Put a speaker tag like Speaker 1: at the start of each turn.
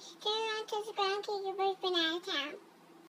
Speaker 1: Turn around to the ground, cause you're both been out of town.